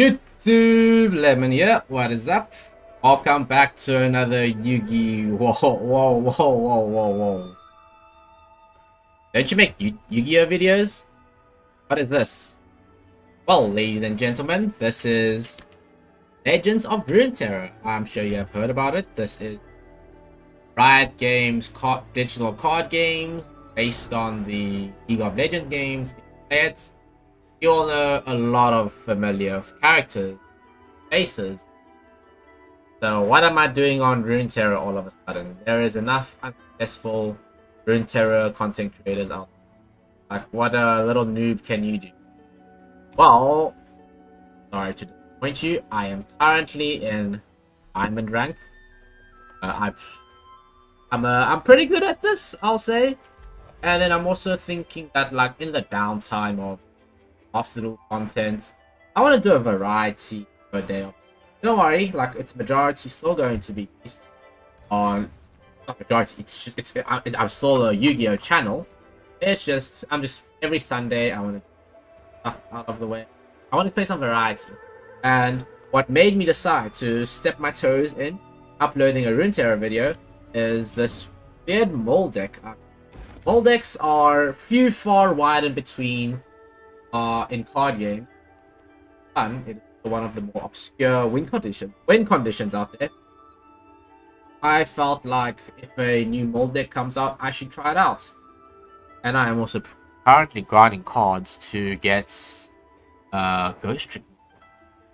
YouTube Lemon here. What is up? Welcome back to another Yugi. Whoa, whoa, whoa, whoa, whoa, whoa. Don't you make Yu Yu-Gi-Oh videos? What is this? Well, ladies and gentlemen, this is Legends of Runeterra. I'm sure you have heard about it. This is Riot Games card, digital card game based on the League of Legends games. It you all know a lot of familiar characters, faces. So what am I doing on Runeterra all of a sudden? There is enough unsuccessful Runeterra content creators out there. Like what a little noob can you do? Well, sorry to disappoint you, I am currently in diamond rank. Uh, I, I'm uh, I'm pretty good at this, I'll say. And then I'm also thinking that like in the downtime of hospital content. I want to do a variety per day. Don't worry, like it's majority still going to be based on not majority. It's just it's I'm still a Yu-Gi-Oh channel. It's just I'm just every Sunday I want to stuff out of the way. I want to play some variety, and what made me decide to step my toes in uploading a Runeterra video is this weird mold deck. Mold decks are few far wide in between uh, in card game, and it is one of the more obscure win conditions win conditions out there. I felt like if a new mold deck comes out, I should try it out. And I am also currently grinding cards to get uh, Ghost Trick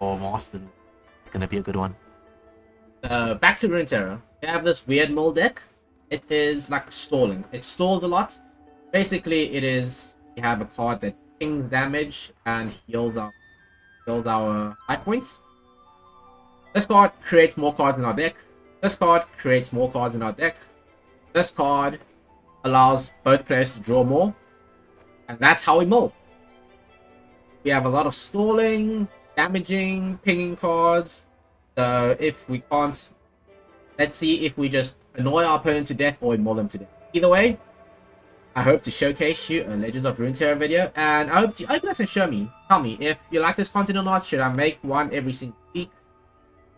or Master. It's gonna be a good one. Uh, back to Runeterra. We have this weird mold deck. It is like stalling. It stalls a lot. Basically, it is you have a card that King's damage and heals our heals our life points. This card creates more cards in our deck. This card creates more cards in our deck. This card allows both players to draw more. And that's how we mull. We have a lot of stalling, damaging, pinging cards. So if we can't... Let's see if we just annoy our opponent to death or we mull him to death. Either way, I hope to showcase you a Legends of Runeterra video, and I hope, to, I you guys can show me, tell me if you like this content or not. Should I make one every single week,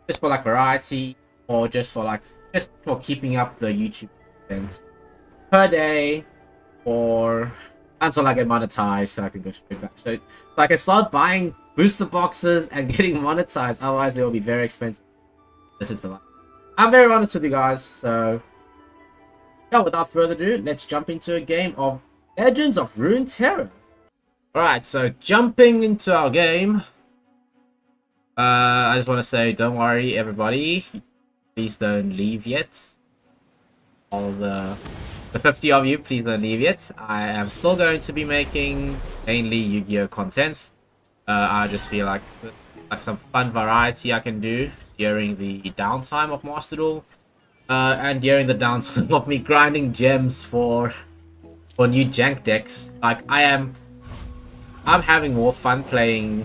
just for like variety, or just for like just for keeping up the YouTube content per day, or until I get monetized, so I can go straight back. So, so I can start buying booster boxes and getting monetized. Otherwise, they will be very expensive. This is the life. I'm very honest with you guys, so now, without further ado, let's jump into a game of Legends of Runeterra. Alright, so jumping into our game. Uh, I just want to say, don't worry, everybody. Please don't leave yet. All the, the 50 of you, please don't leave yet. I am still going to be making mainly Yu-Gi-Oh! content. Uh, I just feel like, like some fun variety I can do during the downtime of Master Duel. Uh, and during the downtime of me grinding gems for for new jank decks, like I am, I'm having more fun playing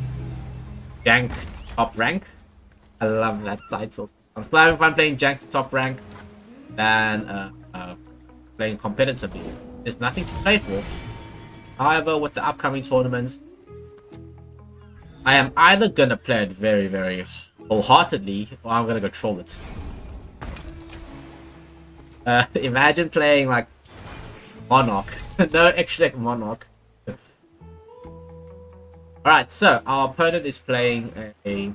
jank top rank. I love that title. I'm still having fun playing jank to top rank than uh, uh, playing competitively. There's nothing to play for. However, with the upcoming tournaments, I am either gonna play it very, very wholeheartedly, or I'm gonna go troll it. Uh, imagine playing like Monarch. no extra Monarch. Alright, so our opponent is playing a,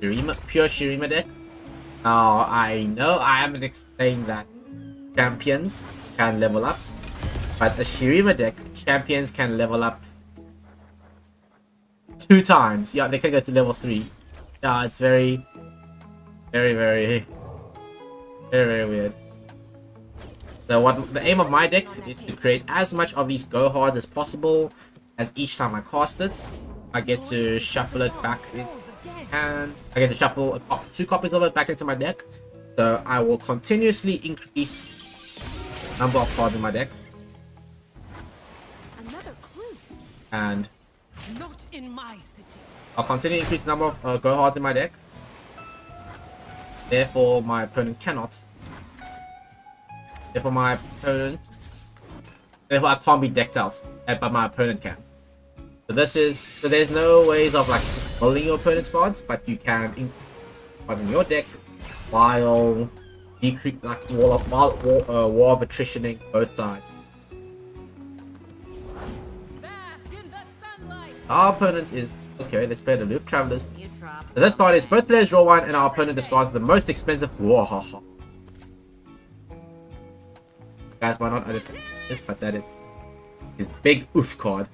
Shurima, pure Shurima deck. Now, I know I haven't explained that champions can level up, but a Shurima deck, champions can level up two times. Yeah, they can go to level 3. Yeah, it's very, very, very very, very weird. So what the aim of my deck is to create as much of these go hards as possible as each time I cast it. I get to shuffle it back in and I get to shuffle two copies of it back into my deck. So I will continuously increase number of cards in my deck. And not in my city. I'll continue to increase the number of uh, go hards in my deck. Therefore, my opponent cannot. Therefore, my opponent... Therefore, I can't be decked out, eh, but my opponent can. So this is... So there's no ways of, like, rolling your opponent's cards, but you can in cards in your deck while decrease like wall of wall, wall, uh, wall of attritioning both sides. Our opponent is okay. Let's play the Louvre Travelers. So this card is both players draw one, and our opponent discards the most expensive. Wahaha. Guys might not understand this, but that is his big oof card.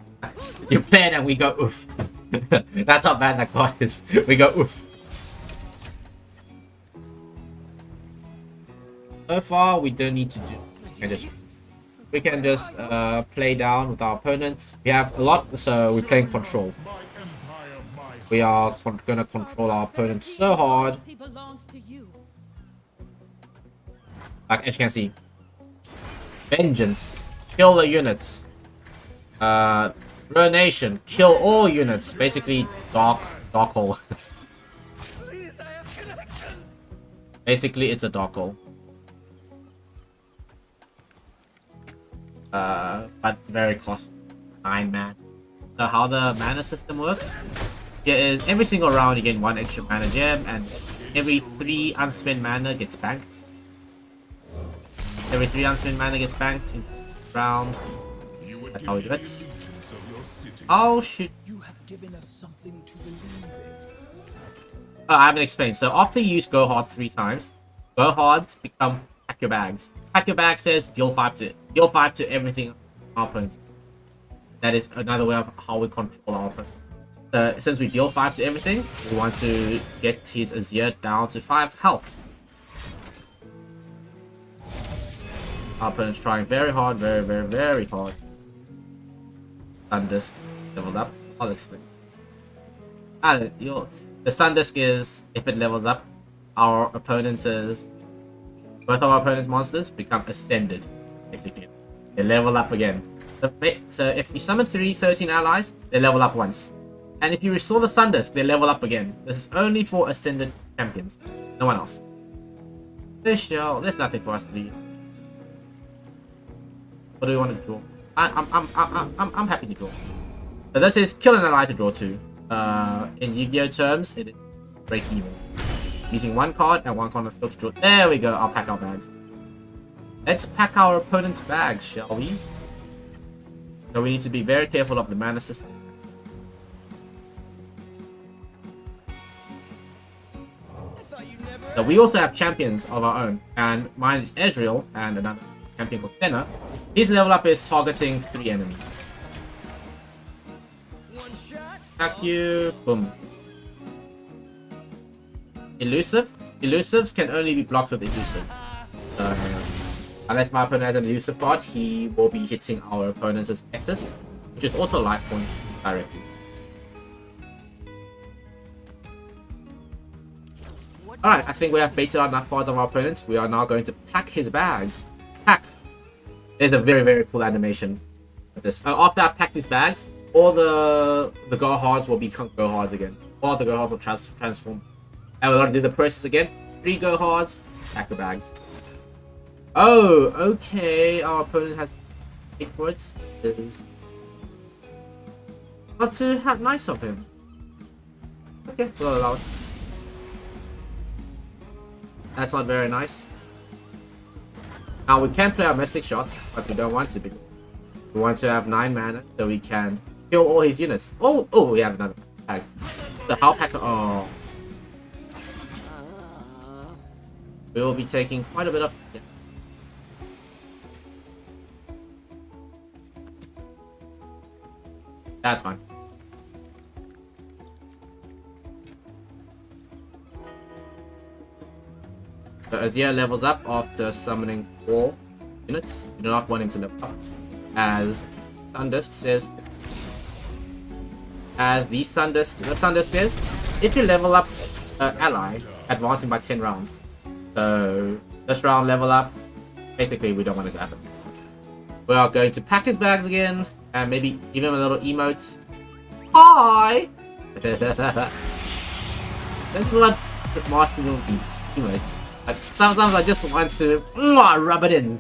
you play it and we go oof. That's how bad that card is. We go oof. So far, we don't need to do. We can just, we can just uh, play down with our opponent. We have a lot, so we're playing control. We are con gonna control our opponent so hard. Like as you can see, Vengeance. Kill the units. Uh, Ruination. Kill all units. Basically, dark, dark hole. Basically, it's a dark hole. Uh, but very cost nine man. So how the mana system works? Every single round you get one extra mana gem, and every three unspent mana gets banked. Every three unspent mana gets banked in round. That's how we do it. Oh shit. You have given us something to believe in. Uh, I haven't explained. So after you use go hard three times, go hard become pack your bags. Pack your bag says deal five to deal five to everything our opponents. That is another way of how we control our opponent. So since we deal five to everything, we want to get his Azir down to five health. Our opponent's trying very hard, very, very, very hard. Sun Disc leveled up. I'll explain. Ah, you the Sun Disc is, if it levels up, our opponent's both of our opponent's monsters become ascended, basically. They level up again. So if you summon 3 13 allies, they level up once. And if you restore the Sun Disc, they level up again. This is only for ascended champions. No one else. This shell, there's nothing for us to do. What do we want to draw? I, I'm, I'm, I'm, I'm, I'm happy to draw. This is kill an ally to draw two. Uh, in Yu-Gi-Oh terms, it is break even. Using one card and one card of to draw. There we go. I'll pack our bags. Let's pack our opponent's bags, shall we? So we need to be very careful of the mana system. So we also have champions of our own, and mine is Ezreal and another champion called Senna. His level up is targeting three enemies. Attack you, boom. Elusive? Elusives can only be blocked with elusive. So, unless my opponent has an elusive card, he will be hitting our opponent's excess, which is also life point directly. Alright, I think we have baited out enough cards of our opponent. We are now going to pack his bags. Pack! There's a very, very cool animation of this. Uh, after I pack his bags, all the the go hards will become go hards again. All the go hards will trans transform. And we're gonna do the process again. Three go hards, pack the bags. Oh, okay. Our opponent has eight for it. Is not too nice of him. Okay, we'll allow it. That's not very nice. Now we can play our Mystic Shots, but we don't want to be. We want to have 9 mana so we can kill all his units. Oh, oh, we have another pack. The Howl Packer, oh. We will be taking quite a bit of That's fine. So Azir levels up after summoning 4 units. You do not want him to level up. As Sun Disc says, as the Sun Disc, the Sun Disc says, if you level up uh, ally, advancing by 10 rounds. So this round level up, basically we don't want it to happen. We are going to pack his bags again, and maybe give him a little emote. Hi! Of master little beats, emotes. Sometimes I just want to mwah, rub it in.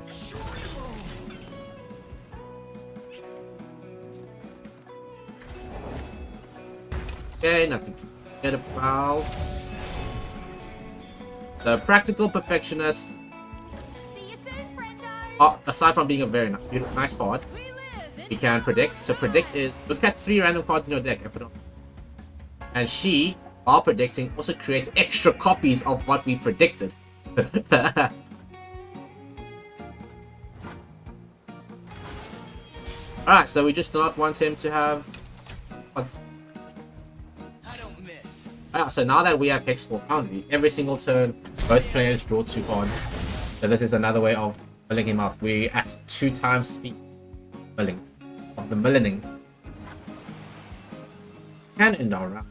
Okay, nothing. to get about the practical perfectionist. Oh, aside from being a very nice card, we can predict. So predict is look at three random cards in your deck and. And she, while predicting, also creates extra copies of what we predicted. Alright, so we just do not want him to have... What? Ah, so now that we have Hexcore Foundry, every single turn, both players draw two cards. So this is another way of milling him out. We at two times speed milling of the millening. Can end our round.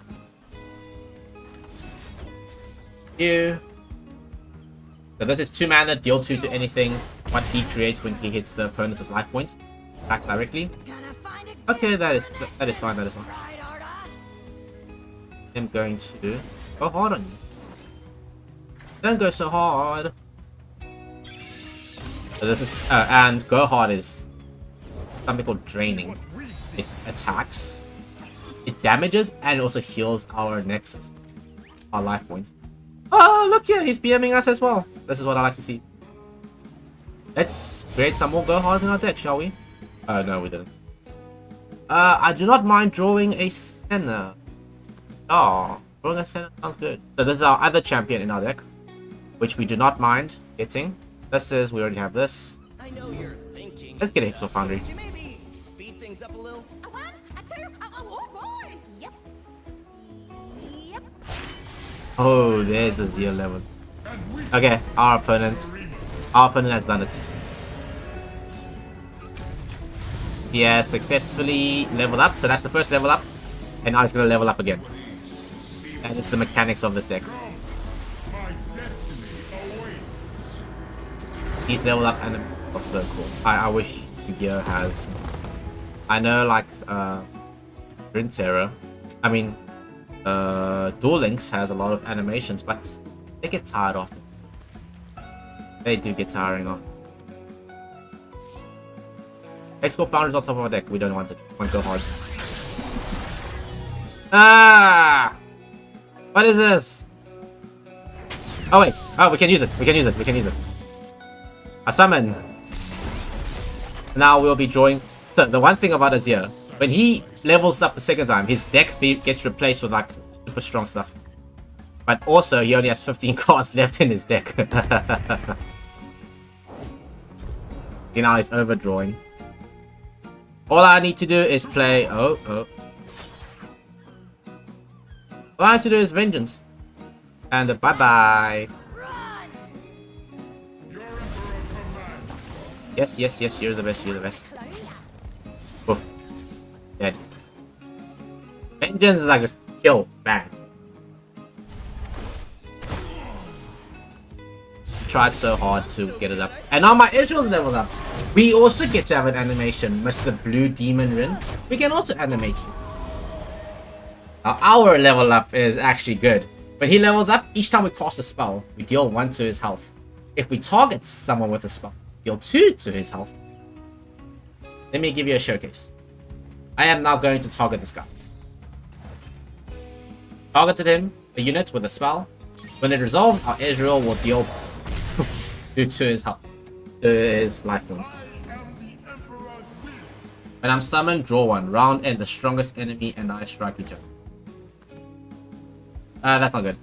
You. So this is two mana, deal two to anything. What he creates when he hits the opponent's life points attacks directly. Okay, that is that is fine. That is fine. I'm going to go hard on you. Don't go so hard. So this is uh, and go hard is something called draining. It attacks, it damages, and it also heals our nexus, our life points. Oh, look here, he's BMing us as well. This is what I like to see. Let's create some more go hards in our deck, shall we? Uh, no, we didn't. Uh, I do not mind drawing a center. Oh, drawing a center sounds good. So this is our other champion in our deck, which we do not mind getting. This is, we already have this. I know you're thinking. Let's get a Hexcore Foundry. Oh, there's a zero level. Okay, our opponent. Our opponent has done it. Has successfully leveled up, so that's the first level up. And now he's going to level up again. And it's the mechanics of this deck. He's leveled up and that's so cool. I, I wish Yu-Gi-Oh has... I know like uh, Runeterra, I mean uh, Duel Links has a lot of animations, but they get tired often. They do get tiring often. Hexcore Foundry's on top of our deck. We don't want it. Want to go hard. Ah! What is this? Oh wait. Oh, we can use it. We can use it. We can use it. A summon. Now we'll be drawing. So the one thing about Azir, when he levels up the second time, his deck gets replaced with like super strong stuff. But also, he only has 15 cards left in his deck. you know, he's overdrawing. All I need to do is play... Oh, oh. All I have to do is Vengeance. And bye-bye. Yes, yes, yes, you're the best, you're the best. Oof. Dead. Vengeance is like just kill. Bang. Tried so hard to get it up. And now my Ezreal's leveled up. We also get to have an animation, Mr. Blue Demon Rin. We can also animate. Now, our level up is actually good. But he levels up, each time we cast a spell, we deal 1 to his health. If we target someone with a spell, deal 2 to his health. Let me give you a showcase. I am now going to target this guy. Targeted him, a unit with a spell. When it resolves, our Ezreal will deal 2 to his health. To his life points. When I'm summoned, draw one. Round end, the strongest enemy and I strike each other. Uh, that's not good.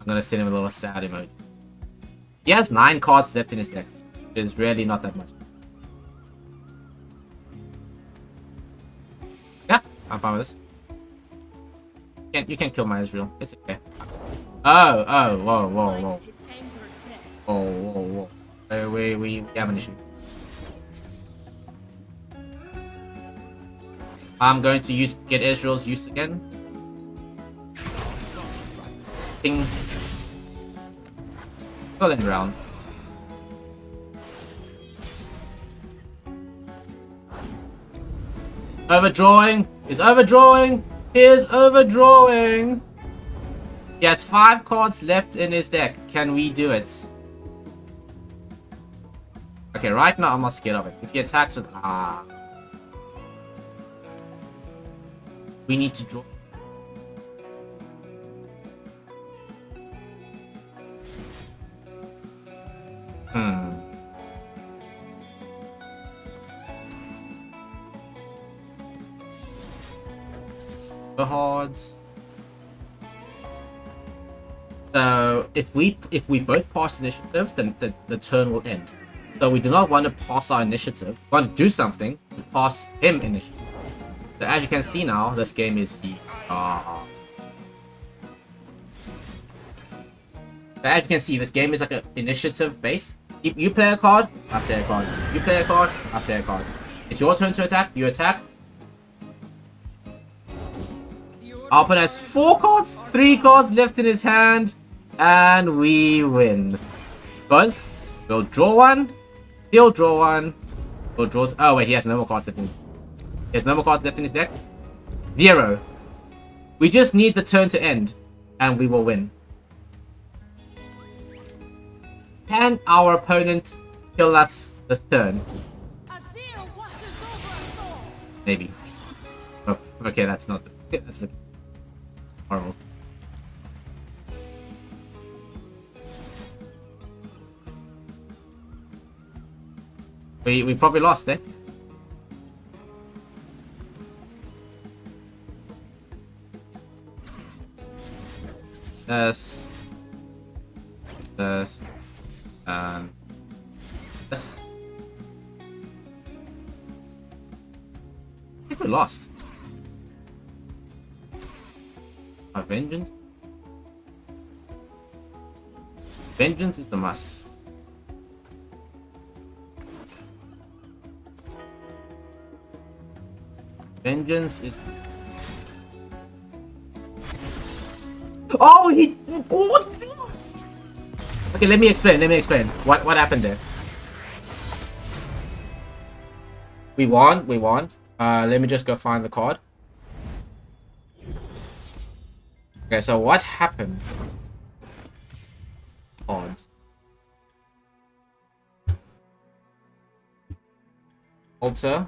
I'm gonna send him a little sad emoji. He has 9 cards left in his deck. It's really not that much. Yeah, I'm fine with this. You can't, you can't kill my Ezreal. It's okay. Oh, oh, whoa, whoa, whoa. Oh, whoa, whoa. Uh, we, we, we have an issue. I'm going to use get Ezreal's use again. Ping. Golden round. Overdrawing is overdrawing. Is overdrawing. He has five cards left in his deck. Can we do it? Okay, right now I'm not scared of it. If he attacks with ah. We need to draw. If we if we both pass initiative, then the, the turn will end. So we do not want to pass our initiative. We want to do something to pass him initiative. So as you can see now, this game is the uh, as you can see, this game is like an initiative base. You play a card, I play a card. You play a card, I play a card. It's your turn to attack, you attack. Opponent has four cards, three cards left in his hand, and we win. Because we'll draw one, he'll draw one, we'll draw. Oh wait, he has no more cards left in. He has no more cards left in his deck. Zero. We just need the turn to end, and we will win. Can our opponent kill us this turn? Maybe. Oh, okay, that's not. That's horrible. We we probably lost it. This. This. And this. I think we lost. A vengeance? Vengeance is the must. Vengeance is... Oh, he... Okay, let me explain, let me explain. What, what happened there? We won, we won. Uh, let me just go find the card. Okay, so what happened? Odds. Alter.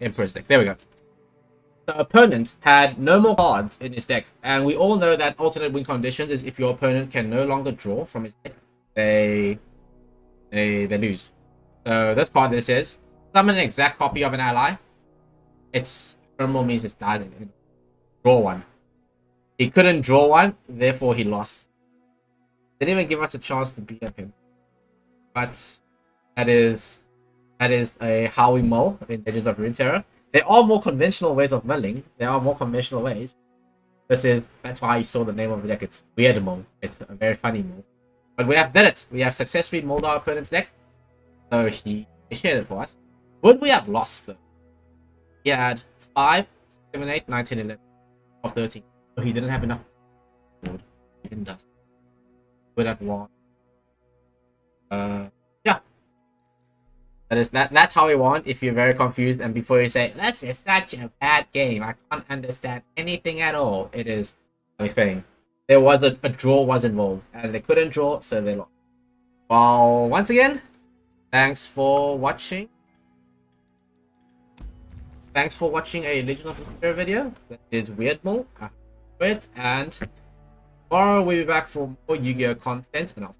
Emperor's deck. There we go. The opponent had no more cards in his deck, and we all know that alternate win conditions is if your opponent can no longer draw from his deck, they they they lose. So this card this is summon an exact copy of an ally. It's criminal means it's died. Draw one. He couldn't draw one, therefore he lost. Didn't even give us a chance to beat up him. But that is that is a Howie mull in Legends of Runeterra. There are more conventional ways of mulling. There are more conventional ways. This is that's why you saw the name of the deck. It's weird mull. It's a very funny mull. But we have done it. We have successfully mulled our opponent's deck. So he initiated it for us. Would we have lost though? He had 5, 7, 8, 9, 10, 11, or 13. So he didn't have enough. He didn't dust. Would have won. Uh. That is that. That's how we want If you're very confused and before you say that's is such a bad game, I can't understand anything at all. It is. I'm explaining. There was a, a draw was involved, and they couldn't draw, so they lost. Well, once again, thanks for watching. Thanks for watching a Legend of Runeterra video. That is Weird Mull. I it, and tomorrow we'll be back for more Yu-Gi-Oh content, and I'll